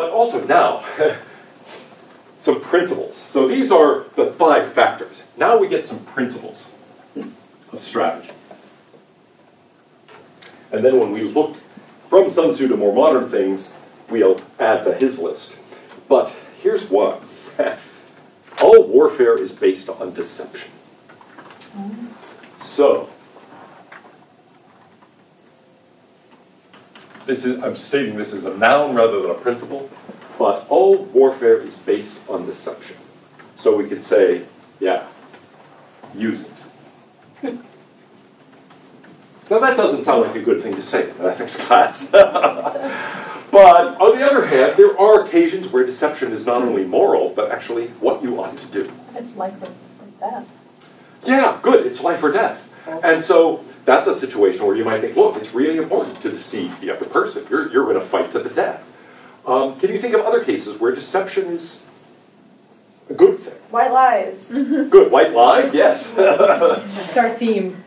But also now, some principles. So these are the five factors. Now we get some principles of strategy. And then when we look from Sun Tzu to more modern things, we'll add to his list. But here's one. All warfare is based on deception. Oh. So, this is, I'm stating this as a noun rather than a principle, but all warfare is based on deception. So we could say, yeah, use it. now that doesn't sound like a good thing to say in an ethics class. but on the other hand, there are occasions where deception is not only moral, but actually what you ought to do. It's life or death. Yeah, good, it's life or death. And so that's a situation where you might think, look, it's really important to deceive the other person. You're, you're in a fight to the death. Um, can you think of other cases where deception is a good thing? White lies. Good, white lies, yes. It's our theme.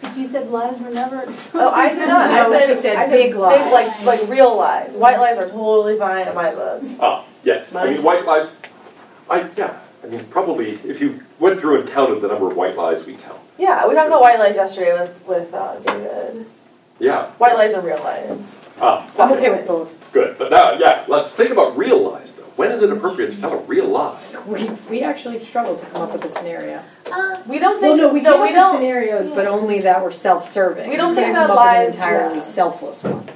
But you said lies were never. Oh, I did not. No, I said, she said I said big lies. like like real lies. White lies are totally fine in my book. ah, yes. I mean, white lies. I yeah. I mean, probably if you went through and counted the number of white lies we tell. Yeah, we talked about white lies yesterday with with uh, David. Yeah. White lies and real lies. Ah, I'm okay with both. good. But now, yeah, let's think about real lies though. When is it appropriate to tell a real lie? We, we actually struggled to come up with a scenario. Uh, We don't Well, think. no, we no, came we don't. scenarios, but only that were self-serving. We don't couldn't think come that up with an lies- entirely yeah. selfless one.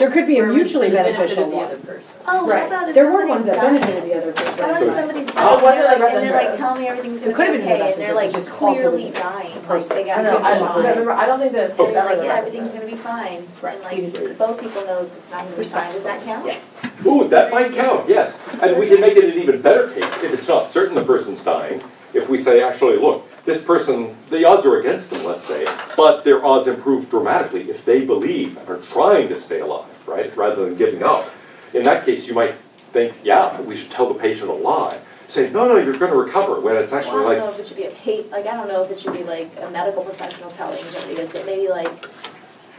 There could be a Where it was mutually for the benefit beneficial of the one. other person. oh, what about Right. if There were ones somebody's that dying? benefited the other person. What if somebody's Oh, dying? it wasn't and the they're like, and they're like, messengers. tell me everything's It gonna could be have been the okay, and they're like it just also clearly was dying. Like person. they I got know. good I, shot. remember, I don't think that. And they're ever like, the yeah, messengers. everything's gonna be fine. Right, And like, just- both people know it's not gonna be fine. Does that count? Yeah. Ooh, that might count, yes. And we can make it an even better case if it's not certain the person's dying. If we say, actually, look, this person, the odds are against them, let's say, but their odds improve dramatically if they believe and are trying to stay alive, right, rather than giving up. In that case, you might think, yeah, we should tell the patient a lie. Say, no, no, you're going to recover, when it's actually Well, I don't like, know if it should be a hate, like, I don't know if it should be like a medical professional telling somebody this, it may be like,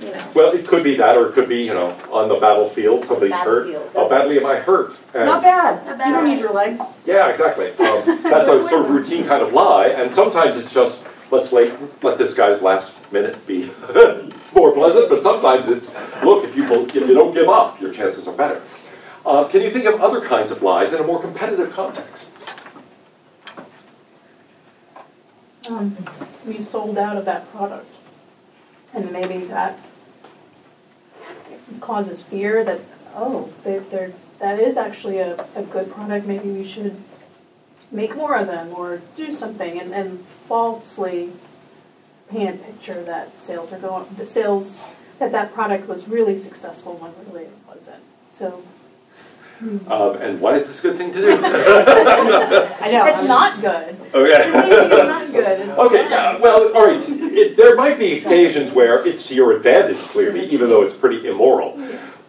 you know, well, it could be that, or it could be, you know, on the battlefield, somebody's hurt. Battlefield, How that's- badly am I hurt? And- Not bad. Not You don't need your legs. Yeah, exactly. Um, that's a sort of routine kind of lie, and sometimes it's just let's let, let this guy's last minute be more pleasant. But sometimes it's look if you if you don't give up, your chances are better. Uh, can you think of other kinds of lies in a more competitive context? um, we sold out of that product. And maybe that causes fear that, oh, they're, they're, that is actually a, a good product, maybe we should make more of them or do something and, and falsely paint a picture that sales are going, the sales, that that product was really successful when really it wasn't. So Um, and why is this a good thing to do? I know. it's not good. okay. Deceiving is not good. It's Okay, bad. yeah, well, all right. It, there might be occasions where it's to your advantage, clearly, even though it's pretty immoral.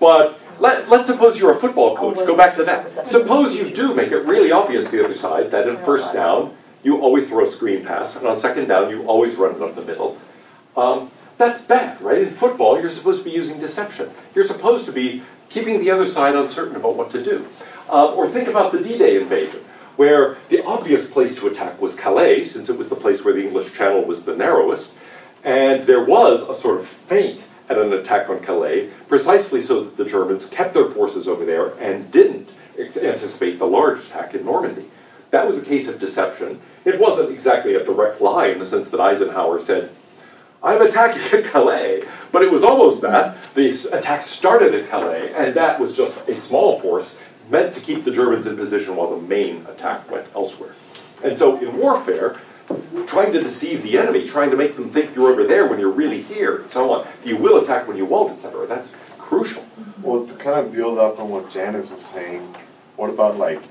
But let, let's suppose you're a football coach. Go back to that. Suppose you do make it really obvious to the other side that in first down, you always throw a screen pass, and on second down, you always run it up the middle. Um, that's bad, right? In football, you're supposed to be using deception. You're supposed to be keeping the other side uncertain about what to do. Uh, or think about the D-Day invasion, where the obvious place to attack was Calais, since it was the place where the English Channel was the narrowest, and there was a sort of feint at an attack on Calais, precisely so that the Germans kept their forces over there and didn't anticipate the large attack in Normandy. That was a case of deception. It wasn't exactly a direct lie in the sense that Eisenhower said, I'm attacking at Calais. But it was almost that. The attack started at Calais, and that was just a small force meant to keep the Germans in position while the main attack went elsewhere. And so in warfare, trying to deceive the enemy, trying to make them think you're over there when you're really here, and so on. You will attack when you won't, etc. That's crucial. Well, to kind of build up on what Janice was saying, what about like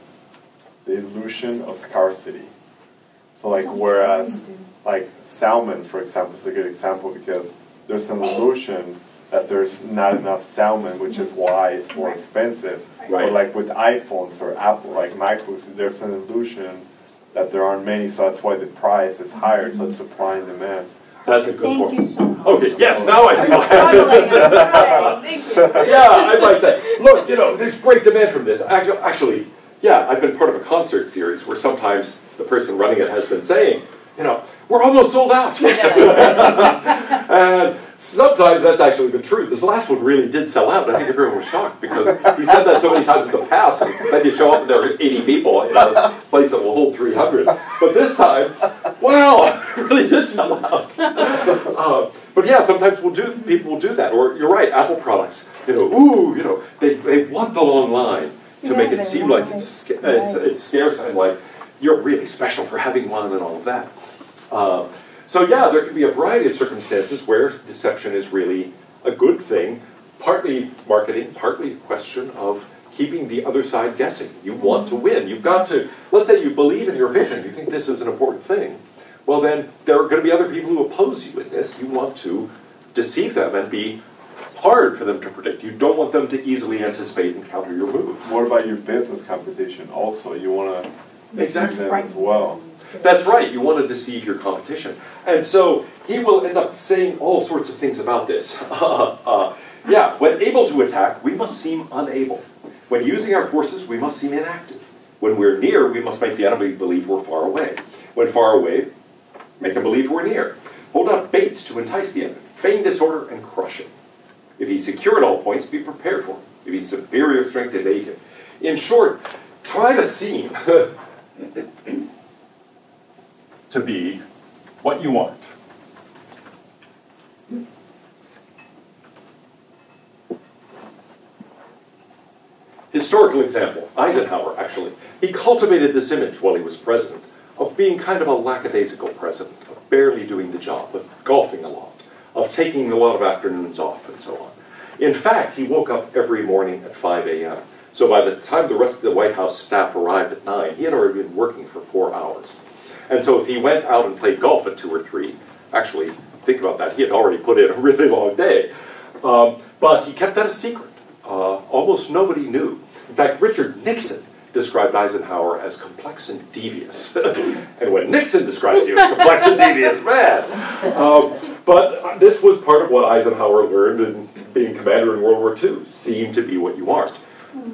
the illusion of scarcity? So like whereas like salmon, for example, is a good example because there's an illusion that there's not enough salmon, which is why it's more expensive. Or Right. like with iPhones or Apple, like MacBooks, there's an illusion that there aren't many, so that's why the price is higher. So it's supply and demand. That's a good Thank point. you so much. Okay, yes, now I see. I'm struggling, I'm trying, thank you. yeah, I might say, look, you know, there's great demand from this. Actually, actually, yeah, I've been part of a concert series where sometimes the person running it has been saying, you know, we're almost sold out. and sometimes that's actually the truth. This last one really did sell out. and I think everyone was shocked because he said that so many times in the past. And then you show up and there are 80 people in a place that will hold 300. But this time, wow, it really did sell out. Uh, but yeah, sometimes we'll do people will do that. Or you're right, Apple products. You know, ooh, you know, they, they want the long line to Yeah, make it seem like it's it. sca- it's, it's scarce and like you're really special for having one and all of that. Uh, so yeah, there can be a variety of circumstances where deception is really a good thing. Partly marketing, partly a question of keeping the other side guessing. You want to win. You've got to. Let's say you believe in your vision. You think this is an important thing. Well, then there are going to be other people who oppose you in this. You want to deceive them and be hard for them to predict. You don't want them to easily anticipate and counter your moves. What about your business competition also? You want to Exactly. them as well. That's right, you want to deceive your competition. And so he will end up saying all sorts of things about this. Uh, yeah, when able to attack, we must seem unable. When using our forces, we must seem inactive. When we're near, we must make the enemy believe we're far away. When far away, make him believe we're near. Hold out baits to entice the enemy. Feign disorder and crush him. If he's secure at all points, be prepared for him. If he's superior strength, evade him. In short, try to seem to be what you aren't. Historical example Eisenhower, actually. He cultivated this image while he was president of being kind of a lackadaisical president, of barely doing the job, of golfing a lot, of taking a lot of afternoons off, and so on. In fact, he woke up every morning at 5 a.m. So by the time the rest of the White House staff arrived at 9, he had already been working for four hours. And so if he went out and played golf at 2 or 3, actually, think about that, he had already put in a really long day. Um, but he kept that a secret. Uh, almost nobody knew. In fact, Richard Nixon described Eisenhower as complex and devious. and when Nixon describes you as complex and devious, man. Um, but this was part of what Eisenhower learned in being commander in World War II. Seem to be what you aren't.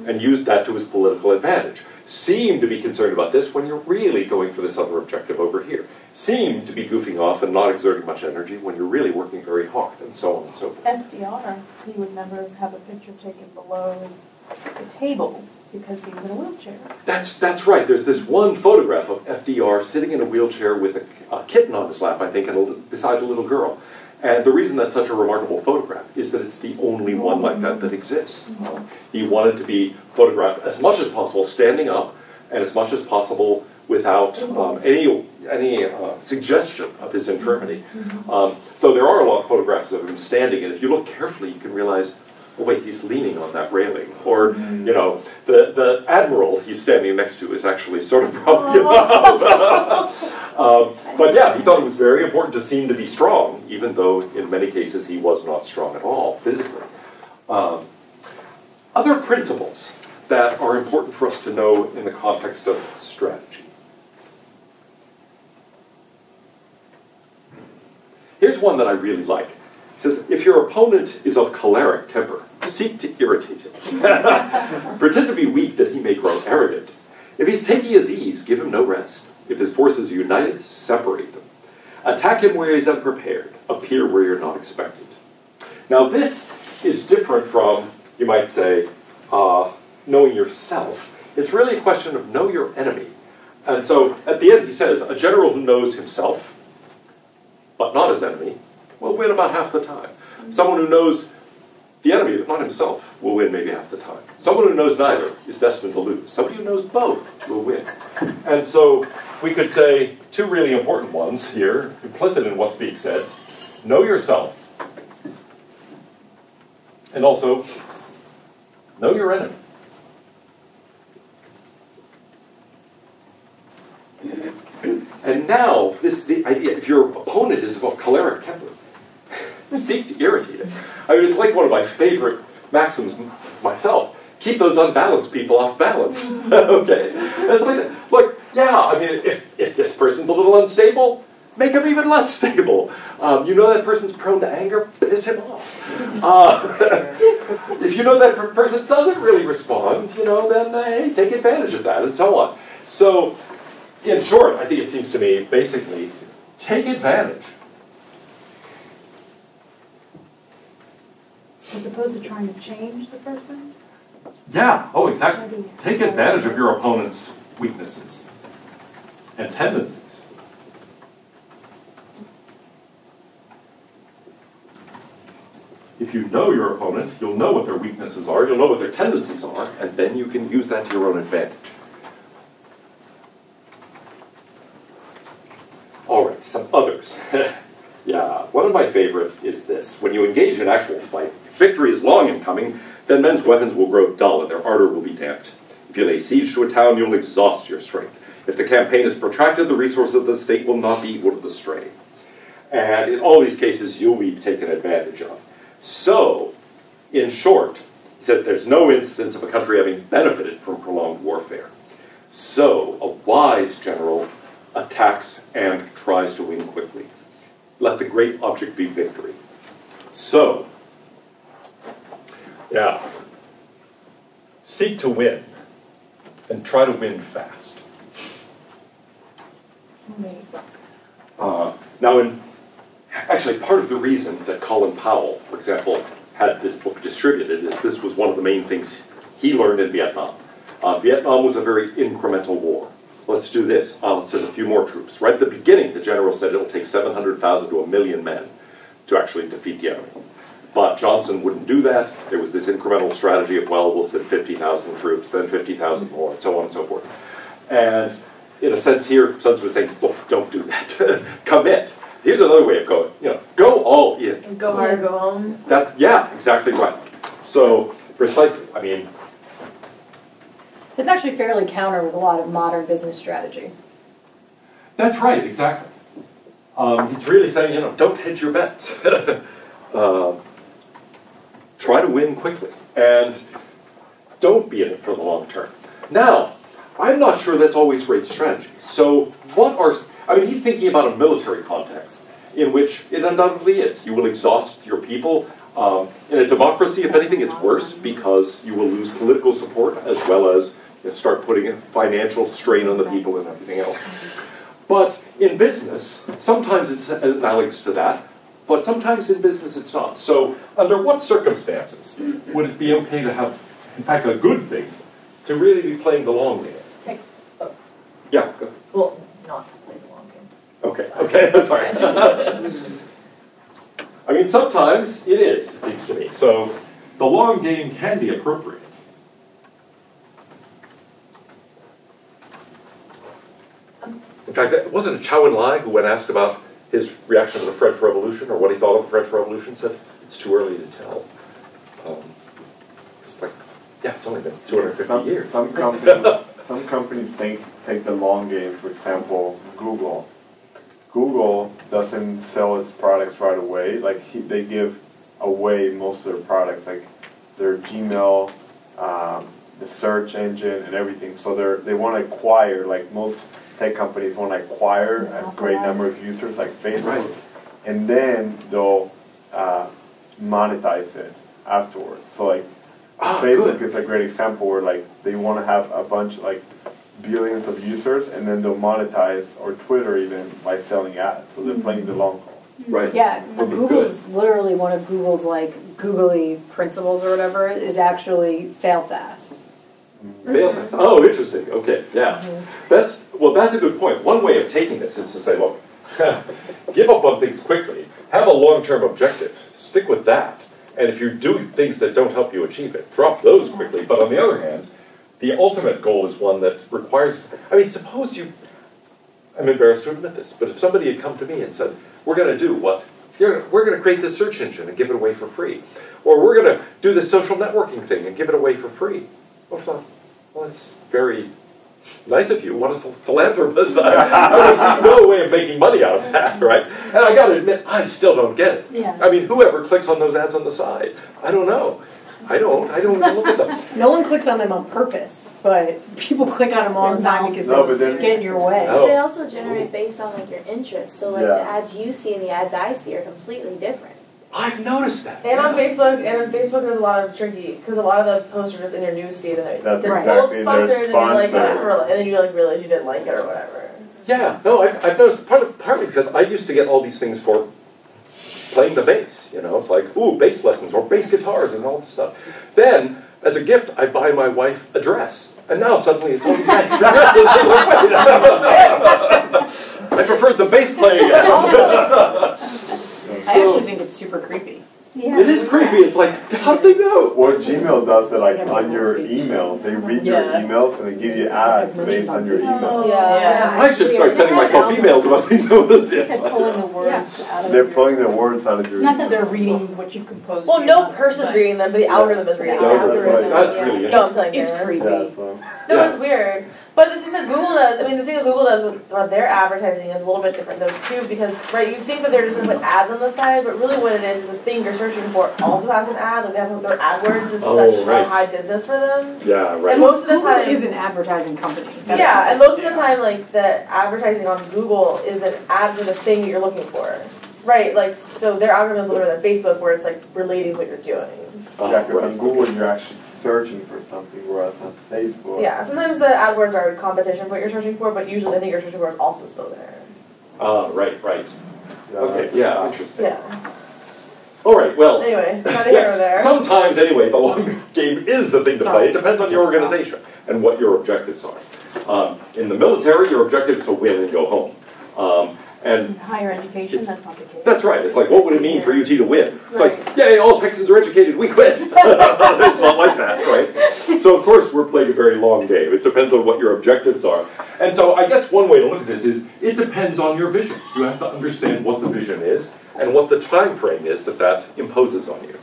And used that to his political advantage. Seem to be concerned about this when you're really going for this other objective over here. Seem to be goofing off and not exerting much energy when you're really working very hard, and so on and so forth. FDR, he would never have a picture taken below the table because he was in a wheelchair. That's, that's right. There's this one photograph of FDR sitting in a wheelchair with a, a kitten on his lap, I think, and a, beside a little girl. And the reason that's such a remarkable photograph is that it's the only one like that that exists. He wanted to be photographed as much as possible standing up and as much as possible without um, any, any uh, suggestion of his infirmity. Um, so there are a lot of photographs of him standing, and if you look carefully, you can realize oh wait, he's leaning on that railing. Or, you know, the, the admiral he's standing next to is actually sort of probably. um, but yeah, he thought it was very important to seem to be strong, even though in many cases he was not strong at all physically. Um, other principles that are important for us to know in the context of strategy. Here's one that I really like. It says, if your opponent is of choleric temper, seek to irritate him. Pretend to be weak that he may grow arrogant. If he's taking his ease, give him no rest. If his forces are united, separate them. Attack him where he's unprepared. Appear where you're not expected. Now, this is different from, you might say, uh, knowing yourself. It's really a question of know your enemy. And so at the end, he says, a general who knows himself, but not his enemy, will win about half the time. Someone who knows the enemy, but not himself, will win maybe half the time. Someone who knows neither is destined to lose. Somebody who knows both will win. And so we could say two really important ones here, implicit in what's being said. Know yourself, and also know your enemy. And now, this the idea, if your opponent is of a choleric temper, seek to irritate it. I mean, it's like one of my favorite maxims myself. Keep those unbalanced people off balance. okay? It's like, look, yeah, I mean, if, if this person's a little unstable, make them even less stable. Um, you know that person's prone to anger, piss him off. Uh, if you know that per- person doesn't really respond, you know, then uh, hey, take advantage of that and so on. So, in short, I think it seems to me basically take advantage. As opposed to trying to change the person? Yeah, oh, exactly. Take advantage of your opponent's weaknesses and tendencies. If you know your opponent, you'll know what their weaknesses are, you'll know what their tendencies are, and then you can use that to your own advantage. All right, some others. yeah, one of my favorites is this. When you engage in actual fight, victory is long in coming, then men's weapons will grow dull and their ardor will be damped. If you lay siege to a town, you'll exhaust your strength. If the campaign is protracted, the resources of the state will not be equal to the strain. And in all these cases, you'll be taken advantage of. So, in short, he said there's no instance of a country having benefited from prolonged warfare. So, a wise general attacks and tries to win quickly. Let the great object be victory. So, yeah, seek to win and try to win fast. Uh, now, in actually, part of the reason that Colin Powell, for example, had this book distributed is this was one of the main things he learned in Vietnam. Uh, Vietnam was a very incremental war. Let's do this. Uh, let's send a few more troops. Right at the beginning, the general said it'll take 700,000 to a million men to actually defeat the enemy. But Johnson wouldn't do that. There was this incremental strategy of, well, we'll send 50,000 troops, then 50,000 more, and so on and so forth. And in a sense here, Sun Tzu was saying, look, don't do that. Commit. Here's another way of going. You know, go all in. Go hard, go home. That, yeah, exactly right. So, precisely. I mean, It's actually fairly counter with a lot of modern business strategy. that's right, exactly. Um, he's really saying, you know, don't hedge your bets. uh, try to win quickly. And don't be in it for the long term. Now, I'm not sure that's always great strategy. So, what are, I mean, he's thinking about a military context in which it undoubtedly is. You will exhaust your people. Um, in a democracy, if anything, it's worse because you will lose political support as well as you know, start putting a financial strain on the people and everything else. But in business, sometimes it's analogous to that, but sometimes in business it's not. So, under what circumstances would it be okay to have, in fact, a good thing, to really be playing the long game? Take, oh, Yeah, go- well, not to play the long game. okay, okay, sorry. I mean, sometimes it is, it seems to me. So, the long game can be appropriate. Um, in fact, it wasn't it Zhou Enlai who, when asked about his reaction to the French Revolution or what he thought of the French Revolution, said, It's too early to tell. Um, it's like, yeah, it's only been 250 some, years. Some companies, some companies think take the long game. For example, Google. Google doesn't sell its products right away. Like he, they give away most of their products, like their Gmail, um, the search engine, and everything. So they they want to acquire, like most tech companies want to acquire a great number of users, like Facebook, Right. and then they'll uh, monetize it afterwards. So like Ah, Facebook good. is a great example where like they want to have a bunch like billions of users and then they'll monetize or Twitter even by selling ads. So they're playing the long haul. Right. Yeah, Okay, Google's good. literally one of Google's like googly principles or whatever is actually fail fast. Fail fast. Oh, interesting. Okay, yeah. Mm-hmm. That's well. That's a good point. One way of taking this is to say, look, give up on things quickly. Have a long-term objective. Stick with that. And if you do things that don't help you achieve it, drop those quickly. But on the other hand, the ultimate goal is one that requires. I mean, suppose you. I'm embarrassed to admit this, but if somebody had come to me and said, "We're going to do what? We're going to create this search engine and give it away for free," or "We're going to do this social networking thing and give it away for free," I would well, that's very nice of you. What a philanthropist. I, I see no way of making money out of that, right? And I got to admit, I still don't get it. Yeah. I mean, whoever clicks on those ads on the side, I don't know. I don't, I don't even look at them. No one clicks on them on purpose, but people click on them all the time because No, they then- get in your way. No. But they also generate based on like your interests. So like the ads you see and the ads I see are completely different. I've noticed that. And on Facebook, and on Facebook there's a lot of tricky, because a lot of the posts are just in your news feed and they're, That's they're exactly, both they're sponsored and you're like, sponsored. and then you like realize you didn't like it or whatever. Yeah, no, I've, I've noticed partly, partly because I used to get all these things for playing the bass. You know, it's like ooh, bass lessons or bass guitars and all this stuff. Then, as a gift, I buy my wife a dress, and now suddenly it's all these ads dresses. I'm. I preferred the bass playing. I actually think it's super creepy. Yeah. It is creepy. It's like, how do they know? What Gmail does, that like on your emails, they read your Yeah. emails and they give you ads based on your email. Oh, yeah. yeah. I should start sending myself emails about things I want to see. Pulling the words out of They're pulling the words out of your Not that email. they're reading what you compose. Well, no person's reading them, but the algorithm is reading Yeah, them. that's right. That's really No, I'm interesting. telling you. It's creepy. No, it's weird. But the thing that Google does, I mean, the thing that Google does with uh, their advertising is a little bit different though too, because right, you think that they're just gonna put ads on the side, but really what it is is the thing you're searching for also has an ad. Like they have their AdWords is Oh, such right. a high business for them. Yeah, right. And right. most of the Google time, is an advertising company. That's- yeah, and most of the time, like the advertising on Google is an ad for the thing that you're looking for. Right, like so their algorithm is a little bit than Facebook, where it's like relating what you're doing. Uh, Yeah, right. on Google you're actually searching for something, whereas on Facebook. Yeah, sometimes the AdWords are competition for what you're searching for, but usually the thing you're searching for is also still there. Ah, right, right. yeah, Okay, yeah, interesting. Yeah. All right, well. Anyway, neither here nor Yes, there. sometimes anyway, the long game is the thing to play. It depends on your organization and what your objectives are. Um, in the military, your objective is to win and go home. Um, and In higher education, that's not the case. that's right. It's like, what would it mean for UT to win? It's like, yay, all Texans are educated. We quit. it's not like that, right? So of course we're playing a very long game. It depends on what your objectives are. And so I guess one way to look at this is it depends on your vision. You have to understand what the vision is and what the time frame is that that imposes on you.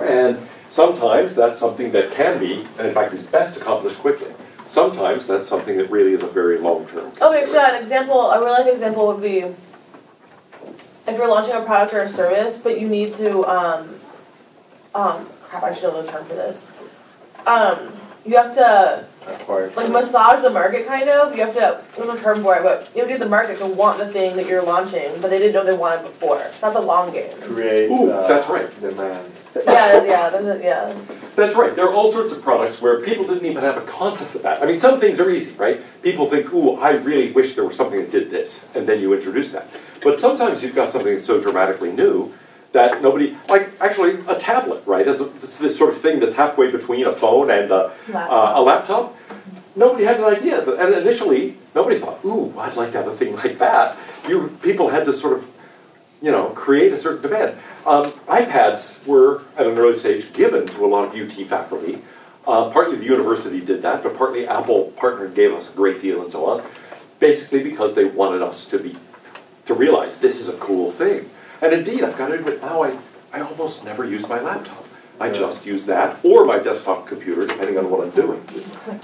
And sometimes that's something that can be, and in fact is best accomplished quickly. Sometimes that's something that really is a very long term. Okay, so an example, a real life example would be if you're launching a product or a service, but you need to, um, um, crap, I should know the term for this. Um, you have to Acquired. like massage the market kind of. You have to there's no term for it, but you have to get the market to want the thing that you're launching, but they didn't know they wanted before. That's a long game. Create. Ooh, uh, that's right. Demand. Yeah, yeah, there's a- yeah. That's right. There are all sorts of products where people didn't even have a concept of that. I mean, some things are easy, right? People think, ooh, I really wish there was something that did this, and then you introduce that. But sometimes you've got something that's so dramatically new that nobody, like actually a tablet, right? As a, it's this sort of thing that's halfway between a phone and a, uh, a laptop. Nobody had an idea, and initially nobody thought, "Ooh, I'd like to have a thing like that." You people had to sort of, you know, create a certain demand. Um, iPads were at an early stage given to a lot of UT faculty. Uh, partly the university did that, but partly Apple partnered, gave us a great deal, and so on. Basically, because they wanted us to be to realize this is a cool thing. And indeed, I've got to admit now, I, I almost never use my laptop. I just use that or my desktop computer, depending on what I'm doing.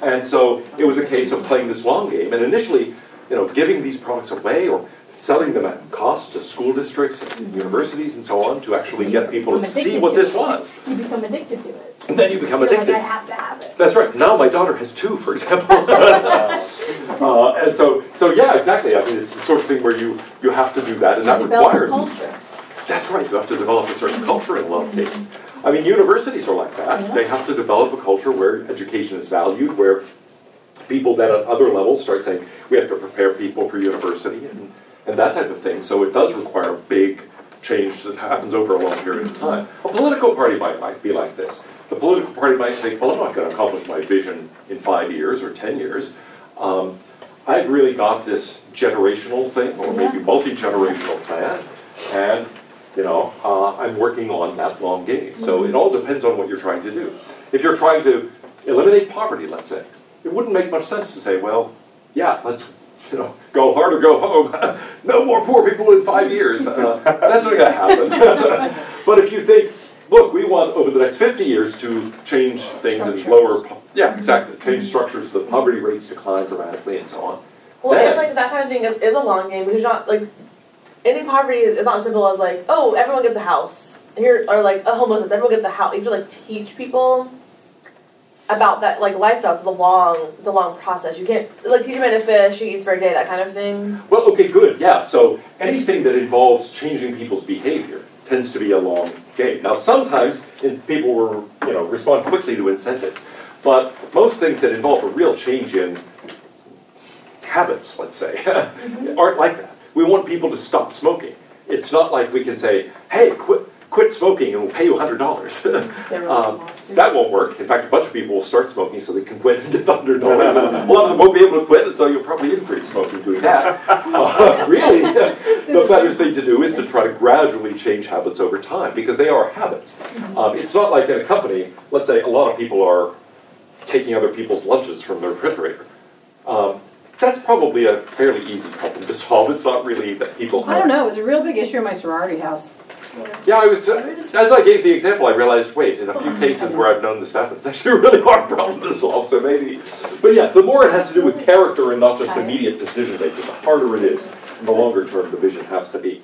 And so it was a case of playing this long game. And initially, you know, giving these products away or selling them at cost to school districts and universities and so on to actually get people to see what this was. You become addicted to it. And then you become You're like, addicted. I have to have it. That's right. Now my daughter has two, for example. uh, and so, so yeah, exactly. I mean, it's the sort of thing where you you have to do that, and that requires. culture. That's right. You have to develop a certain culture in a lot of cases. I mean, universities are like that. They have to develop a culture where education is valued, where people then at other levels start saying we have to prepare people for university and, and that type of thing. So it does require a big change that happens over a long period of time. A political party might, might be like this. The political party might think, well, I'm not going to accomplish my vision in five years or ten years. Um, I've really got this generational thing, or maybe multi-generational plan, and you know, uh, I'm working on that long game. So it all depends on what you're trying to do. If you're trying to eliminate poverty, let's say, it wouldn't make much sense to say, well, yeah, let's you know, go hard or go home. no more poor people in five years. Uh, that's not going to happen. but if you think, look, we want over the next 50 years to change things and lower, po- yeah, exactly, change structures so the poverty rates decline dramatically and so on. Well, Then- and like that kind of thing is, is a long game because you're not like ending poverty is not as simple as like oh everyone gets a house. here or like a homelessness. Everyone gets a house. You have to like teach people about that like lifestyle. It's a long, it's a long process. You can't like teach a man to fish. He eats for a day. That kind of thing. Well, okay, good, yeah. So anything that involves changing people's behavior tends to be a long game. Now, sometimes people will, you know, respond quickly to incentives, but most things that involve a real change in habits, let's say, mm-hmm. aren't like that. We want people to stop smoking. It's not like we can say, "Hey, quit." Quit smoking and we'll pay you hundred dollars. There was a Um, that won't work. In fact, a bunch of people will start smoking so they can quit and get the hundred dollars. A lot of them won't be able to quit, and so you'll probably increase smoking doing that. Uh, really, the better thing to do is to try to gradually change habits over time because they are habits. Um, it's not like in a company. Let's say a lot of people are taking other people's lunches from the refrigerator. Um, that's probably a fairly easy problem to solve. It's not really that people. I don't know, it was a real big issue in my sorority house. Yeah, I was. Uh, as I gave the example, I realized, wait, in a few cases where I've known this happen, it's actually a really hard problem to solve. So maybe, but yes, the more it has to do with character and not just immediate decision making, the harder it is, and the longer term the vision has to be.